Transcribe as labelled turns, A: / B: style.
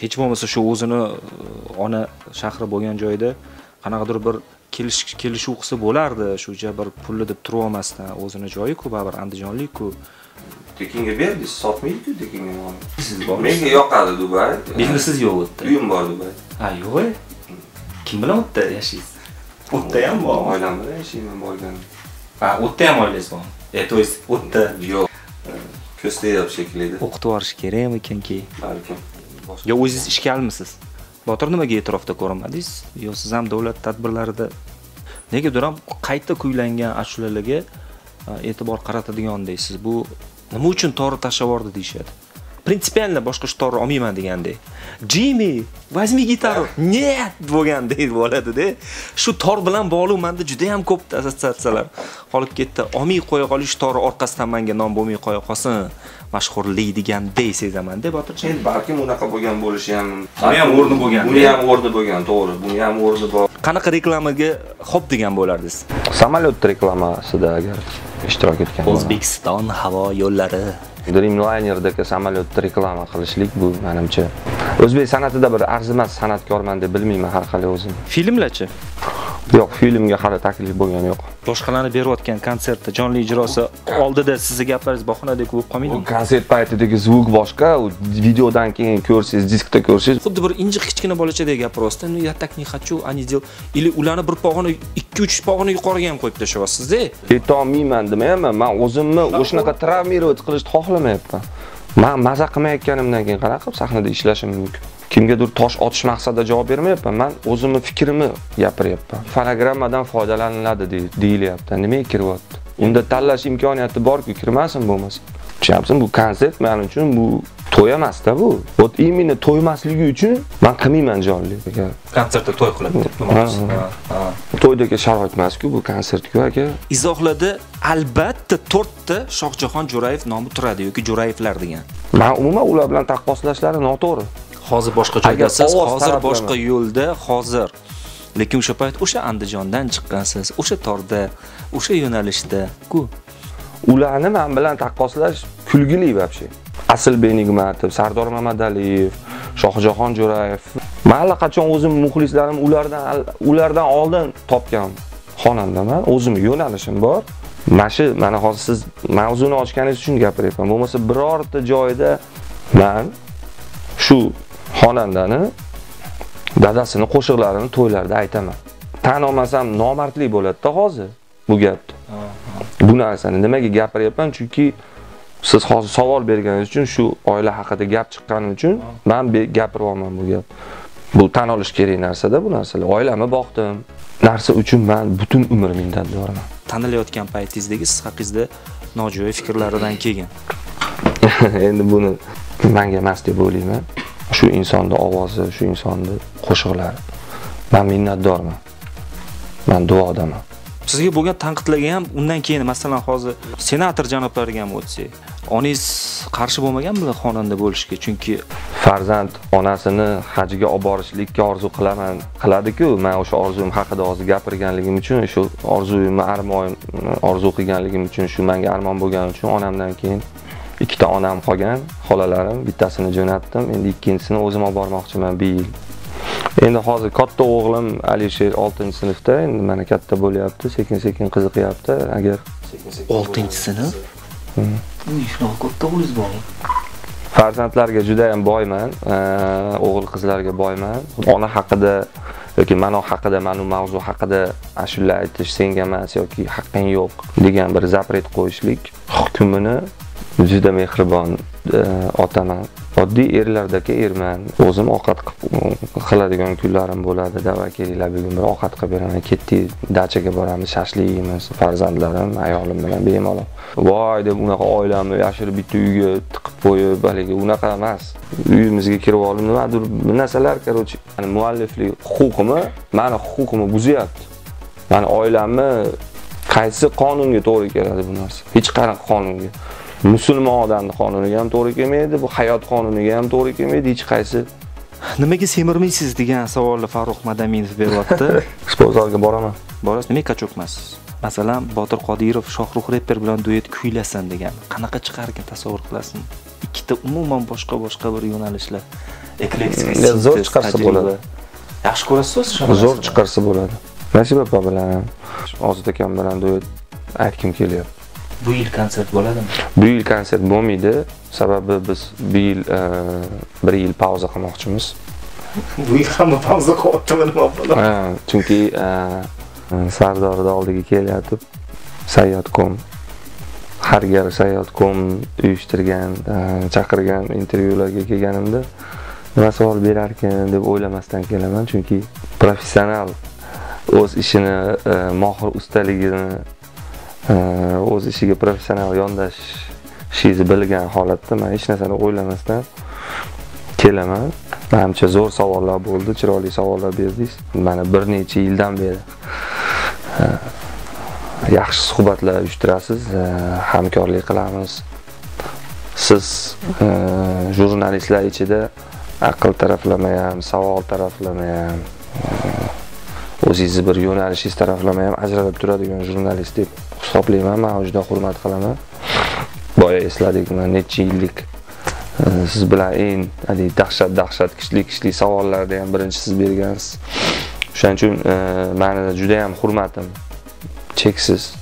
A: hech bo'lmasa shu o'zini e, ona shahri bo'lgan joyda qanaqadir bir kelish kelishuv qilsa bo'lardi. Shuncha bir pulli deb turib olmasdan o'zini joyi-ku baribir andijonlik-ku.
B: Tekinga berdi sotmaydiku tekinga molni
A: siz bormi
B: menga yoqadi dubay
A: biznesiz yo'q u yerda
B: uyim bor dubay
A: ha yo'q e? kim bilan u yerda yashaysiz? U yerda ham bormi
B: oilam bilan yashayman borgan
A: ha u yerda ham oilangiz bormi e то есть u yerda
B: yo'q. Ko'z tegayapti shekilli
A: o'qitib yuborish kerakmikanki
B: balkim
A: yo o'zingiz ishgalmisiz botir nimaga e'tirofda ko'rinmadingiz yo siz ham davlat tadbirlarida. Negadir ham qayta kuylangan ashulalarga a, e'tibor qaratadigandaksiz bu nima uchun tori tashlab yubordi deyishadi принципиально boshqa ish tori olmayman degandek jimmi возьми gitaru нет bo'lgandek bo'ladida shu tor bilan bog'liq manda juda yam ko'p assotsiatsiyalar qolib ketdi olmay qo'ya qolish tori orqasidan manga nom bo'lmay qo'ya qolsin mashhurlaydigandek sezamanda botirchi
B: endi balkim unaqa bo'lgan bo'lishi ham
A: Buni ham o'rni bo'lgan.
B: buni ham o'rni bo'lgan to'g'ri buni ham o'rni bor
A: qanaqa reklamaga xo'p degan bo'lardingiz
C: samolyot reklamasida agar ishtirok etgan
A: o'zbekiston havo yo'llari
C: Dreamliner'dagi samolyotda reklama qilishlik bu menimcha o'zbek san'atida bir arzimas san'atkorman deb bilmayman har qalay o'zim.
A: filmlarchi
C: Yo'q, filmga hali taklif bo'lgani yo'q.
A: boshqalarni berayotgan konsertda jonli ijrosi oldida sizni gaplaringiz bahonadek bo'lib
C: Bu
A: qolmaydimi
C: konsert paytidagi zvuk boshqa, u videodan keyin ko'rsangiz, diskda ko'rsangiz,
A: xuddi bir injiq kichkina bolachadek gapiryapsiz ну я так не хочу они дел или ularni bir pog'ona ikki uch pog'ona yuqoriga ham qo'yib tashlayapsizda
C: yetolmayman demayapman. Men o'zimni o'shanaqa travmirovat qilishni xohlamayapman. Men maza qilmayotganimdan keyin qanaqa qilib sahnada ishlashim mumkin? Kimgadir tosh otish maqsadida javob bermayapman. Men o'zimni fikrimni gapiryapman. Fonogrammadan foydalaniladi dey- deyilyapti. Nimaga kiryapti? Unda tanlash imkoniyati bor-ku, kirmasin bo'lmasa. Tushunyapsizmi? Bu konsert men uchun bu to'y emas-da bu. Вот именно to'ymasligi uchun men qilmayman jonli. Agar
A: konsertda to'y
C: demoqchisiz? To'ydagi sharoit emas-ku bu konsert-ku aka.
A: izohladi albatta to'rtta shohjahon jo'rayev nomi turadi yoki jo'rayevlar degan
C: Men umuman ular bilan taqqoslashlari noto'g'ri.
A: Hozir boshqa joydasiz hozir boshqa yo'lda hozir lekin o'sha payt o'sha andijondan chiqqansiz o'sha torda o'sha yo'nalishda ku
C: Ularni men bilan taqqoslash kulgili вообще. Asilbek Nigmatov, Sardor Mamadaliyev, Shohjahon Jo'rayev. Men allaqachon o'zim muxlislarim ulardan ulardan oldin topgan xonandaman. O'zim yo'nalishim bor. Mana shu mana hozir siz mavzuni ochganingiz uchun gapiryapman. Bo'lmasa birorta joyda men shu xonandani dadasini qo'shiqlarini to'ylarda aytaman. Tan olmasam nomardlik bo'ladi-da hozir bu gapni. bu narsani nimaga gapiryapman? Chunki siz hozir savol berganingiz uchun shu oila haqida gap chiqqani uchun be- gapiryapman bu gap. Bu tan olish kerak narsada bu narsalar oilamni boqdim. Narsa uchun men butun umr minnatdorman
A: tanilayotgan paytingizdagi siz haqingizda nojo'ya fikrlaridan kelgan
C: endi buni menga emas deb o'ylayman shu insonni ovozi shu insonni qo'shiqlari. Men minnatdorman. Men duodaman.
A: Sizga bo'lgan tanqidlarga ham undan keyin masalan hozir senator janoblariga ham o'tsak onangiz qarshi bo'lmaganmi xonanda bo'lishga? Chunki
C: farzand onasini hajga olib borishlikka orzu qilaman qiladiku. Man o'sha orzum haqida hozir gapirganligim uchun shu orzuyimni armonim orzu qilganligim uchun shu menga armon bo'lgani uchun onamdan keyin ikkita onam qolgan xolalarim bittasini jo'natdim. Endi ikkinchisini o'zim olib bormoqchiman bu yil. Endi hozir katta o'g'lim alisher 6 sinfda endi mana katta bo'lyapti sekin sekin qiziqyapti agar
A: oltinchisini shunaqa katta bormi?
C: Farzandlarga juda ham boyman o'g'il qizlarga boyman. Ona haqida yoki mano haqida manu mavzu haqida ashula aytish senga emas yoki haqqing yo'q degan bir zapret qo'yishlik hukmini juda mehribon e, otaman. Oddiy erlardagi erman. O'zim ovqat qilib- qiladigan kunlarim bo'ladi davay kelinglar bugun bir ovqat qilib beraman. Ketdik dachaga boramiz shashlik yeymiz farzandlarim ayolim bilan bemalol. Voy deb unaqa oilamni yashirib bitta uyga tiqib qo'yib haligi unaqa emas. Uyimizga kirib olib nimadir bir narsalar короче yani mualliflik huquqimi? Mani huquqimni buzyapti. Mani oilamni qaysi qonunga to'g'ri keladi bu narsa? Hech qanaqa qonunga. Musulmon odamni qonuniga ham to'g'ri kelmaydi bu hayot qonuniga ham to'g'ri kelmaydi hech qaysi.
A: Nimaga semirmaysiz degan savolni farruh madaminov beryapti.
C: Bozorga boraman.
A: Borasiz nimaga kachokmasiz masalan botir qodirov shohruh reper bilan duet kuylasan degan. Qanaqa chiqarkan tasavvur qilasizmi ikkita umuman boshqa boshqa bir yo'nalishlar. Eklektika
C: zo'r chiqarsa bo'ladi.
A: yaxshi ko'rasiz
C: zo'r chiqarsa bo'ladi. Nasib opa bilan ozod akam bilan duet aytgim kelyapti
A: bu yil konsert bo'ladimi?
C: Bu yil konsert bo'lmaydi. Sababi biz bu yil e, bir yil pauza qilmoqchimiz.
A: Bu yil hamma pauza qilyaptimi nima bo'ladi?
C: Ha, chunki e, sardorni oldiga kelayotib sayyodkom har gal sayyodkom uyushtirgan e, chaqirgan intervyularga kelganimda nima savol berarkan deb o'ylamasdan kelaman. Chunki professional o'z ishini mohir ustaligini o'z ishiga professional yondashishingizni bilgan holatda man hech narsani o'ylamasdan kelaman. Manimcha zo'r savollar bo'ldi chiroyli savollar berdingiz. Mana bir necha yildan beri e, yaxshi suhbatlar uyushtirasiz e, hamkorlik qilamiz. Siz e, jurnalistlar ichida aql taraflama ham savol taraflama ham o'zingizni bir yo'nalishingiz taraflama ham ajralib turadigan jurnalist deb hisoblayman man juda hurmat qilaman. Boya esladik man necha yillik e, siz bilan eng haligi dahshat dahshat kuchli kuchli savollarni ham birinchi siz bergansiz. O'shaning uchun e, mani juda ham hurmatim. Cheksiz.